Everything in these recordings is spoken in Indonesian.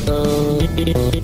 Thank you.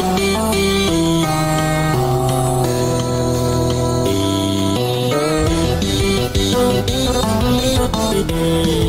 you.